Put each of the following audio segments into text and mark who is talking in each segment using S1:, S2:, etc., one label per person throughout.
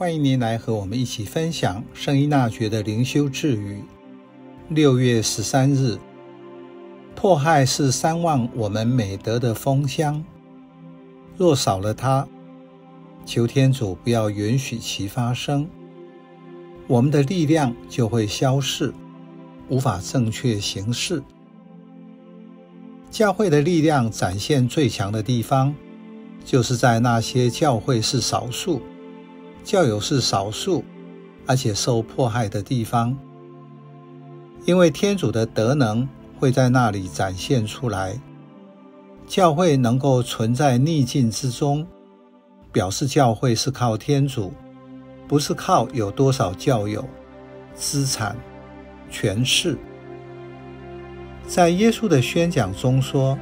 S1: 欢迎您来和我们一起分享圣依纳爵的灵修治愈。六月十三日，迫害是三望我们美德的风箱，若少了它，求天主不要允许其发生，我们的力量就会消逝，无法正确行事。教会的力量展现最强的地方，就是在那些教会是少数、教友是少数，而且受迫害的地方。因为天主的德能会在那里展现出来。教会能够存在逆境之中，表示教会是靠天主，不是靠有多少教友、资产、权势。在耶稣的宣讲中说：“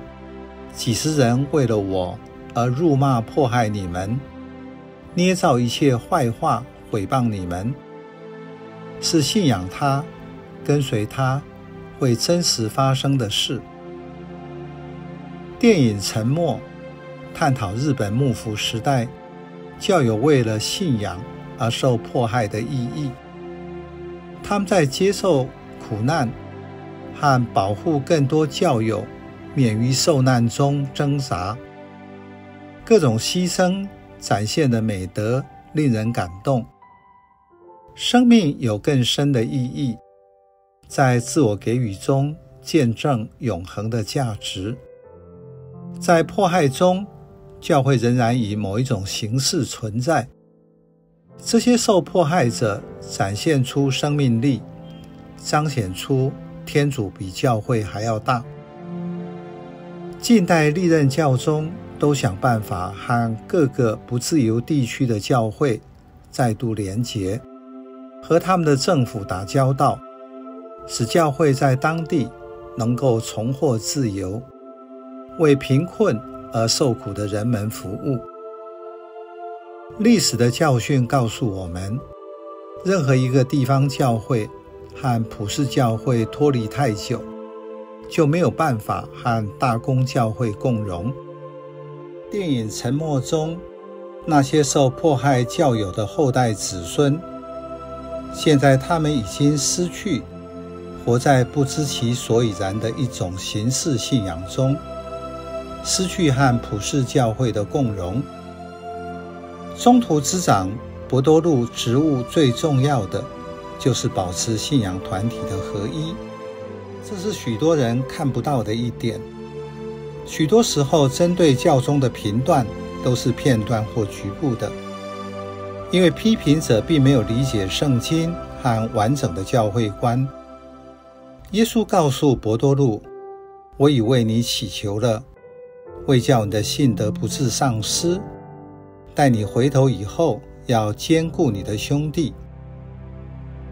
S1: 几十人为了我而辱骂迫害你们，捏造一切坏话毁谤你们，是信仰他、跟随他会真实发生的事。”电影《沉默》探讨日本幕府时代教友为了信仰而受迫害的意义。他们在接受苦难。和保护更多教友免于受难中挣扎，各种牺牲展现的美德令人感动。生命有更深的意义，在自我给予中见证永恒的价值。在迫害中，教会仍然以某一种形式存在。这些受迫害者展现出生命力，彰显出。天主比教会还要大。近代历任教宗都想办法和各个不自由地区的教会再度连结，和他们的政府打交道，使教会在当地能够重获自由，为贫困而受苦的人们服务。历史的教训告诉我们，任何一个地方教会。和普世教会脱离太久，就没有办法和大公教会共荣。电影《沉默》中，那些受迫害教友的后代子孙，现在他们已经失去活在不知其所以然的一种形式信仰中，失去和普世教会的共荣。中途之长博多禄职务最重要的。就是保持信仰团体的合一，这是许多人看不到的一点。许多时候，针对教宗的评断都是片段或局部的，因为批评者并没有理解圣经和完整的教会观。耶稣告诉伯多禄：“我已为你祈求了，为叫你的信德不致丧失。待你回头以后，要兼顾你的兄弟。”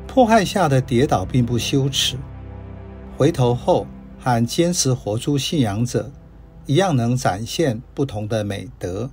S1: 迫害下的跌倒并不羞耻，回头后和坚持活出信仰者一样，能展现不同的美德。